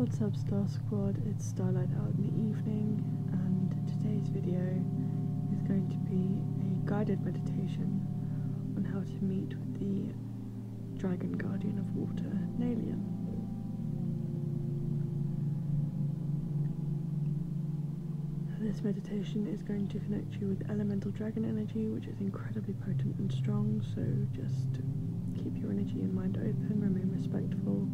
What's up Star Squad, it's Starlight out in the evening and today's video is going to be a guided meditation on how to meet with the Dragon Guardian of Water, Naelyon. This meditation is going to connect you with elemental dragon energy which is incredibly potent and strong so just keep your energy and mind open, remain respectful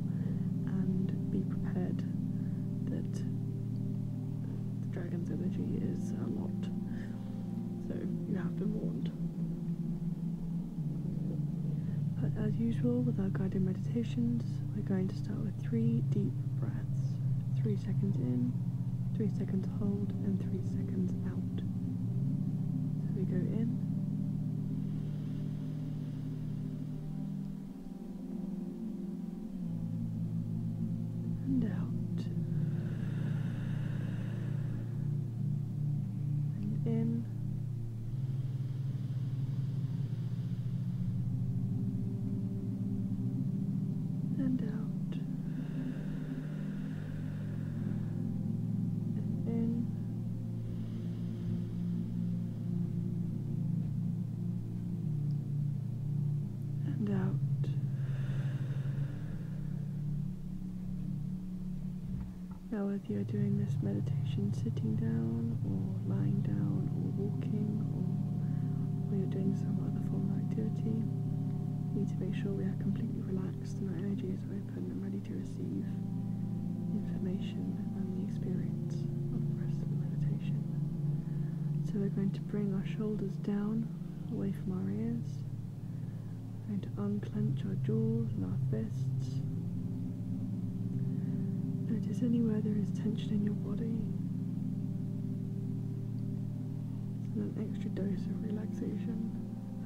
energy is a lot. So you have been warned. But as usual with our guided meditations, we're going to start with three deep breaths. Three seconds in, three seconds hold, and three seconds out. So we go in. Whether you're doing this meditation sitting down, or lying down, or walking, or, or you're doing some other form of activity, we need to make sure we are completely relaxed and our energy is open and ready to receive information and the experience of the rest of the meditation. So, we're going to bring our shoulders down away from our ears, we're going to unclench our jaws and our fists. Notice anywhere there is tension in your body. And an extra dose of relaxation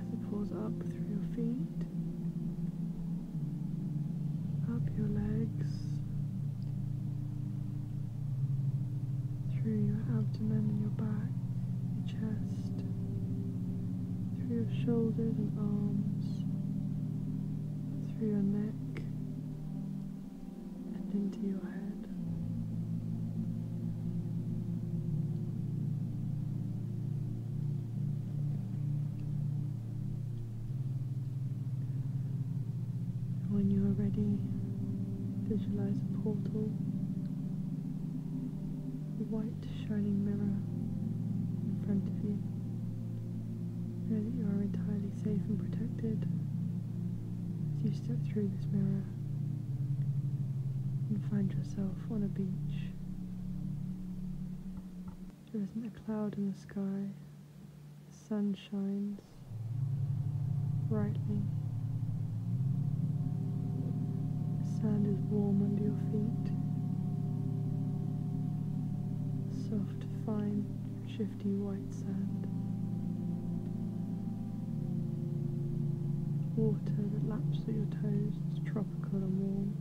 as it pours up through your feet, up your legs, through your abdomen and your back, your chest, through your shoulders and arms, through your neck, and into your head. When you are ready, visualize a portal, a white shining mirror in front of you. Know that you are entirely safe and protected as you step through this mirror and find yourself on a beach. There isn't a cloud in the sky, the sun shines brightly. The sand is warm under your feet. Soft, fine, shifty white sand. Water that laps at your toes tropical and warm.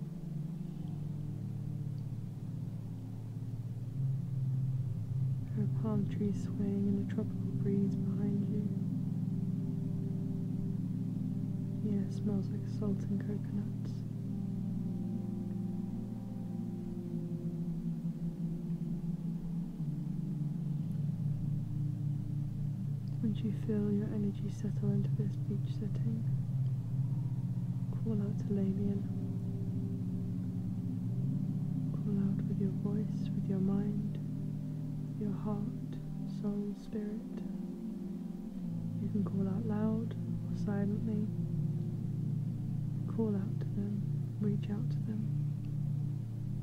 There are palm trees swaying in the tropical breeze behind you. Yeah, air smells like salt and coconuts. You feel your energy settle into this beach setting, call out to Naelyon. Call out with your voice, with your mind, your heart, soul, spirit. You can call out loud or silently. Call out to them, reach out to them,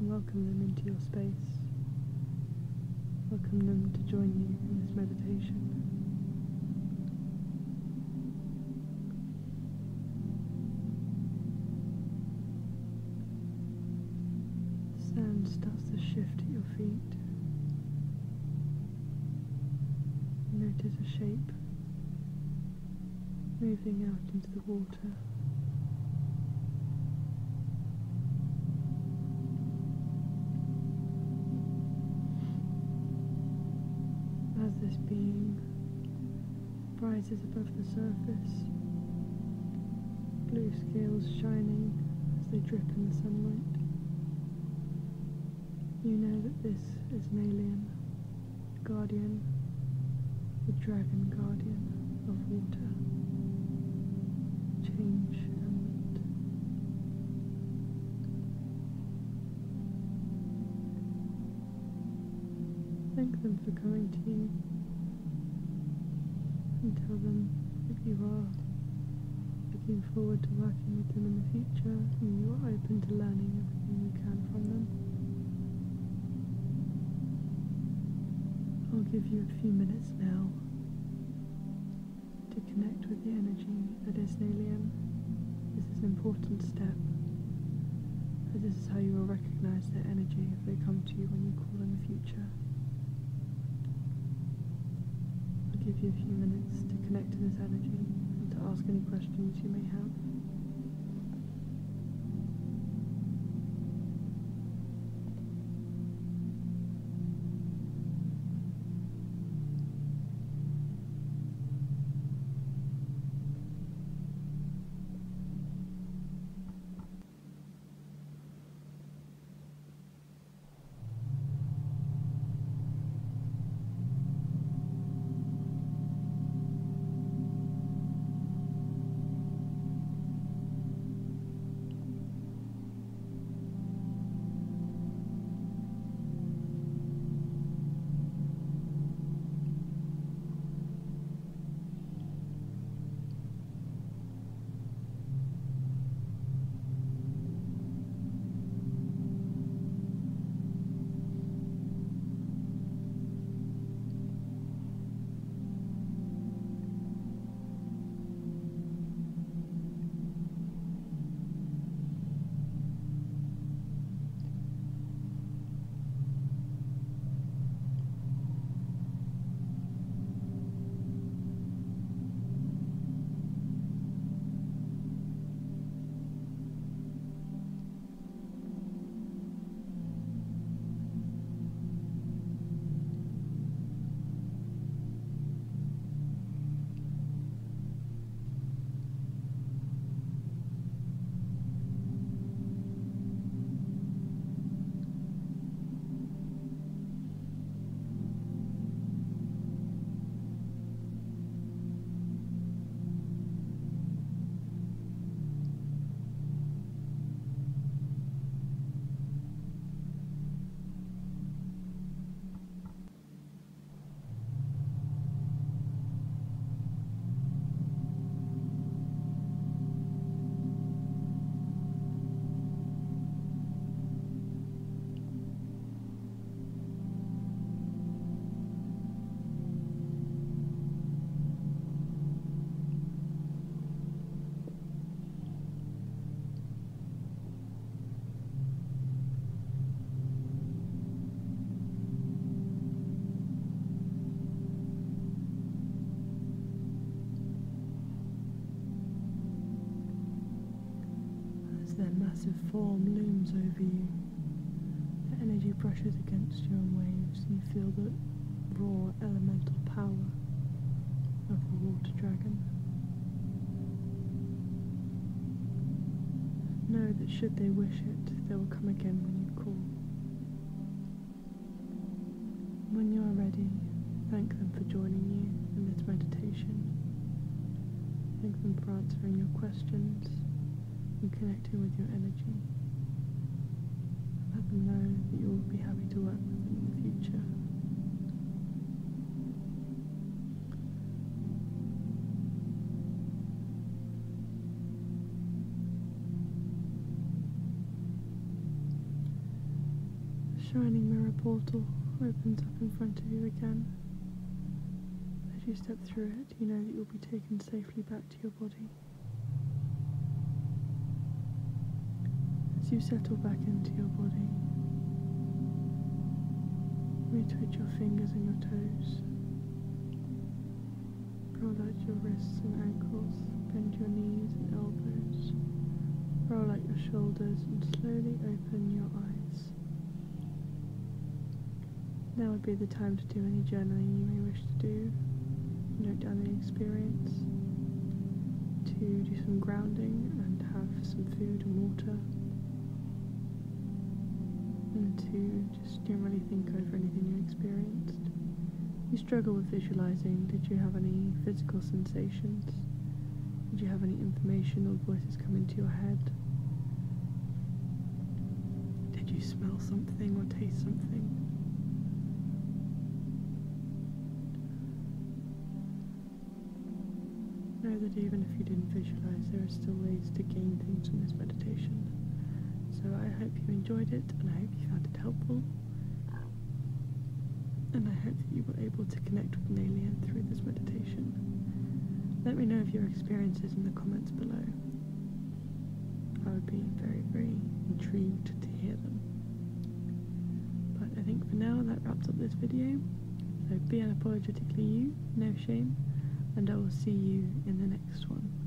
welcome them into your space. Welcome them to join you in this meditation. Starts to shift at your feet. Notice a shape moving out into the water. As this being rises above the surface, blue scales shining as they drip in the sunlight. You know that this is Naelyon, guardian, the dragon guardian of water, change element. Thank them for coming to you and tell them that you are looking forward to working with them in the future and you are open to learning everything you can from them. I'll give you a few minutes now to connect with the energy that is Naelyon. This is an important step, as this is how you will recognize their energy if they come to you when you call in the future. I'll give you a few minutes to connect to this energy and to ask any questions you may have. Massive form looms over you. The energy brushes against you in waves, and you feel the raw elemental power of the water dragon. Know that should they wish it, they will come again when you call. When you are ready, thank them for joining you in this meditation. Thank them for answering your questions and connecting with your energy. Let them know that you will be happy to work with them in the future. The shining mirror portal opens up in front of you again. As you step through it, you know that you'll be taken safely back to your body. As you settle back into your body, retwitch your fingers and your toes. Roll out your wrists and ankles, bend your knees and elbows. Roll out your shoulders and slowly open your eyes. Now would be the time to do any journaling you may wish to do. Note down the experience. To do some grounding and have some food and water. And to just generally think over anything you experienced. You struggle with visualizing. Did you have any physical sensations? Did you have any information or voices come into your head? Did you smell something or taste something? Know that even if you didn't visualize, there are still ways to gain things from this meditation. So I hope you enjoyed it and I hope you found it helpful. And I hope that you were able to connect with Naelyon through this meditation. Let me know of your experiences in the comments below. I would be very, very intrigued to hear them. But I think for now that wraps up this video. So be unapologetically you, no shame, and I will see you in the next one.